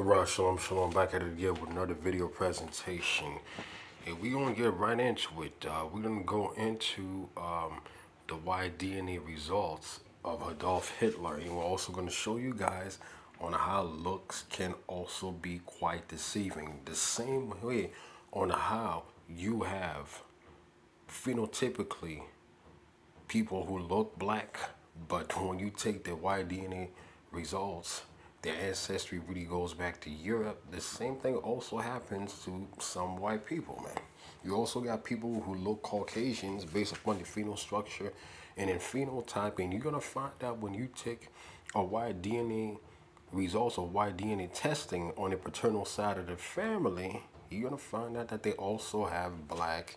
Right, shalom, shalom. Back at it again with another video presentation. And we're gonna get right into it. Uh, we're gonna go into um, the Y-DNA results of Adolf Hitler, and we're also gonna show you guys on how looks can also be quite deceiving. The same way on how you have phenotypically people who look black, but when you take the Y-DNA results their ancestry really goes back to Europe. The same thing also happens to some white people, man. You also got people who look Caucasians based upon the phenostructure and in phenotype, and you're gonna find out when you take a Y-DNA results of Y-DNA testing on the paternal side of the family, you're gonna find out that they also have black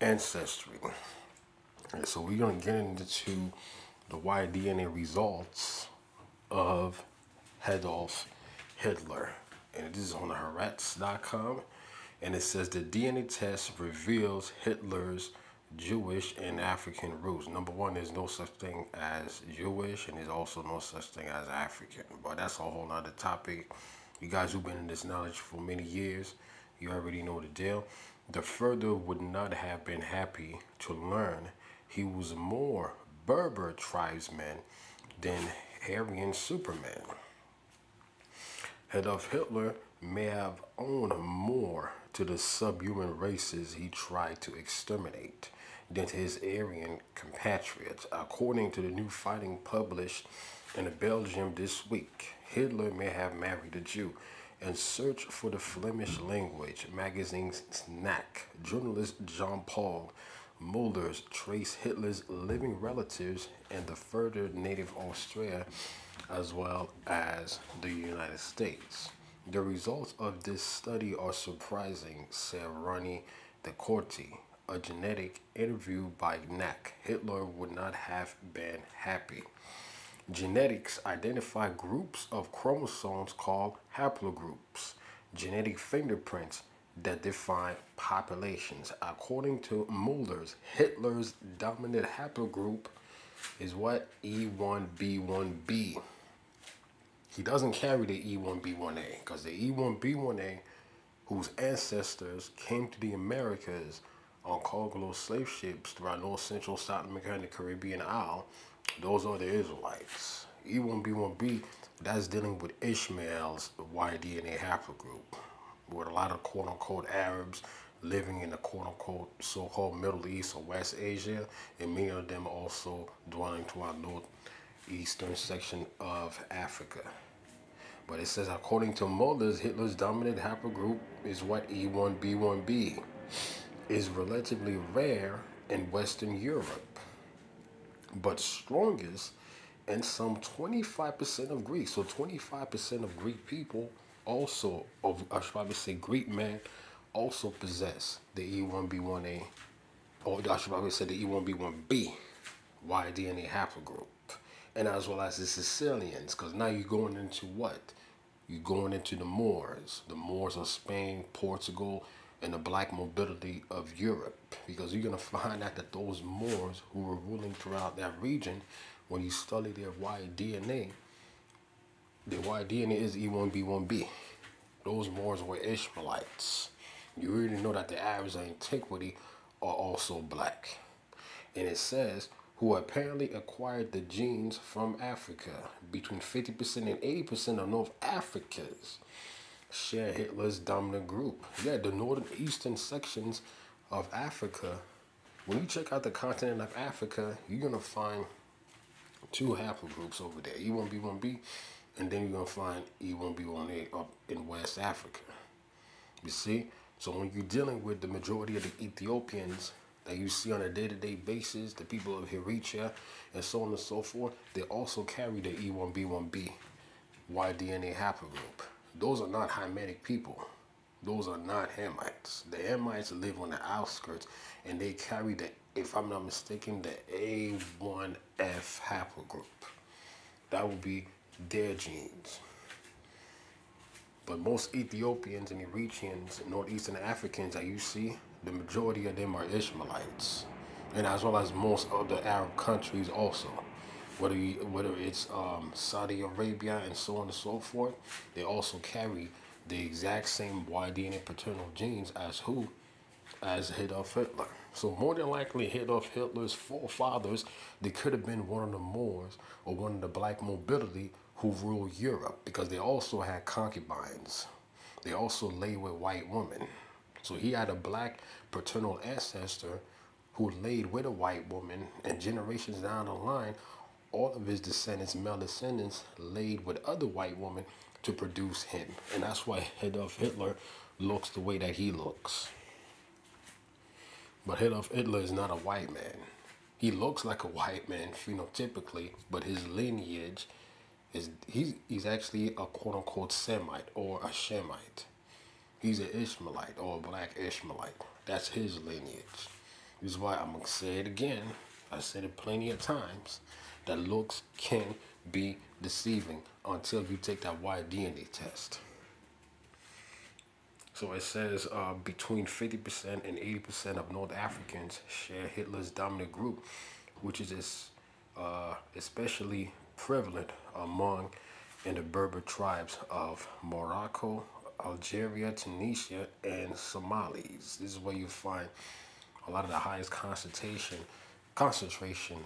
ancestry. And so we're gonna get into the Y-DNA results of Adolf Hitler. And this is on the Haaretz.com. And it says the DNA test reveals Hitler's Jewish and African roots. Number one, there's no such thing as Jewish, and there's also no such thing as African. But that's a whole other topic. You guys who've been in this knowledge for many years, you already know the deal. The Führer would not have been happy to learn he was more Berber tribesman than Aryan Superman. Adolf Hitler may have owned more to the subhuman races he tried to exterminate than to his Aryan compatriots. According to the new finding published in Belgium this week, Hitler may have married a Jew. In Search for the Flemish Language magazine's Knack, journalist Jean-Paul Mulders trace Hitler's living relatives in the Führer native Austria as well as the United States. The results of this study are surprising, said Ronny Decorte, a genetic interview by Knack. Hitler would not have been happy. Genetics identify groups of chromosomes called haplogroups, genetic fingerprints that define populations. According to Mulders, Hitler's dominant haplogroup is what? E1B1B. He doesn't carry the E1B1A because the E1B1A, whose ancestors came to the Americas on cargo slave ships throughout North Central, South America, and the Caribbean Isle, those are the Israelites. E1B1B, that's dealing with Ishmael's Y-DNA haplogroup, with a lot of quote-unquote Arabs living in the quote-unquote so-called Middle East or West Asia, and many of them also dwelling throughout northeastern section of Africa. But it says, according to Mulders, Hitler's dominant haplogroup is what E1B1B is relatively rare in Western Europe, but strongest in some 25% of Greeks. So 25% of Greek people also, of I should probably say Greek men, also possess the E1B1A, or I should probably say the E1B1B Y-DNA haplogroup. And as well as the Sicilians, because now you're going into what? You're going into the Moors, the Moors of Spain, Portugal, and the black mobility of Europe. Because you're going to find out that those Moors who were ruling throughout that region, when you study their Y-DNA, their Y-DNA is E1B1B. Those Moors were Ishmaelites. You already know that the Arabs of antiquity are also black. And it says who apparently acquired the genes from Africa. Between 50% and 80% of North Africans share Hitler's dominant group. Yeah, the northern eastern sections of Africa, when you check out the continent of Africa, you're going to find two haplogroups over there, E1B1B, and then you're going to find E1B1A up in West Africa. You see? So when you're dealing with the majority of the Ethiopians that you see on a day-to-day -day basis, the people of Eritrea, and so on and so forth, they also carry the E1B1B Y-DNA haplogroup. Those are not Hamitic people. Those are not Hamites. The Hamites live on the outskirts, and they carry the, if I'm not mistaken, the A1F haplogroup. That would be their genes. But most Ethiopians and Eritreans, Northeastern Africans that you see, the majority of them are Ishmaelites. And as well as most of the Arab countries also. whether you, whether it's um, Saudi Arabia and so on and so forth, they also carry the exact same Y DNA paternal genes as who, as Adolf Hitler. So more than likely, Adolf Hitler's forefathers, they could have been one of the Moors or one of the black mobility who ruled Europe because they also had concubines. They also lay with white women. So he had a black paternal ancestor who laid with a white woman, and generations down the line, all of his descendants, male descendants, laid with other white women to produce him. And that's why Adolf Hitler looks the way that he looks. But Adolf Hitler is not a white man. He looks like a white man phenotypically, but his lineage is he's he's actually a quote unquote Semite or a Shemite. He's an Ishmaelite or a black Ishmaelite. That's his lineage. This is why I'm gonna say it again. I said it plenty of times that looks can be deceiving until you take that Y DNA test. So it says uh, between 50% and 80% of North Africans share Hitler's dominant group, which is uh, especially prevalent among in the Berber tribes of Morocco, Algeria, Tunisia, and Somalis. This is where you find a lot of the highest concentration concentration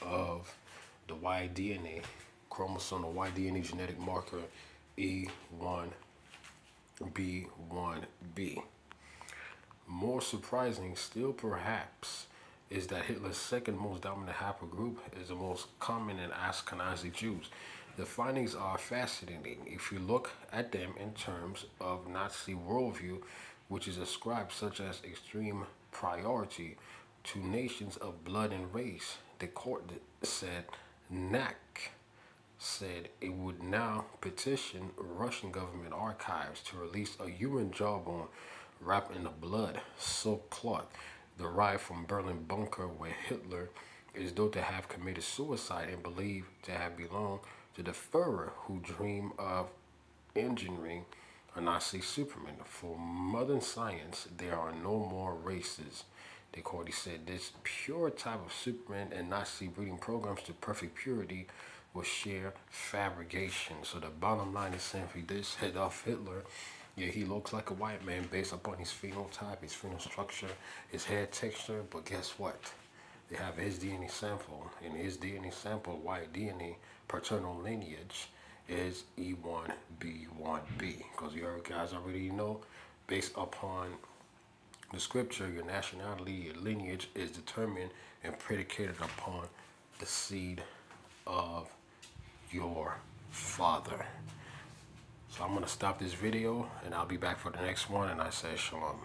of the Y DNA chromosome, the Y DNA genetic marker E1 B1B. More surprising still, perhaps, is that Hitler's second most dominant haplogroup is the most common in Ashkenazi Jews. The findings are fascinating if you look at them in terms of Nazi worldview, which is ascribed such as extreme priority to nations of blood and race. Decorte said Knack said it would now petition Russian government archives to release a human jawbone wrapped in a blood-soaked cloth derived from Berlin bunker where Hitler is thought to have committed suicide and believed to have belonged the Führer who dream of engineering a Nazi Superman. For modern science, there are no more races. Decorte said this pure type of Superman and Nazi breeding programs to perfect purity will share fabrication. So the bottom line is simply this Adolf Hitler, yeah, he looks like a white man based upon his phenotype, his phenostructure, his hair texture, but guess what? They have his DNA sample, and his DNA sample, Y-DNA, paternal lineage, is E1B1B. Because you guys already know, based upon the scripture, your nationality, your lineage is determined and predicated upon the seed of your father. So I'm going to stop this video and I'll be back for the next one and I say shalom.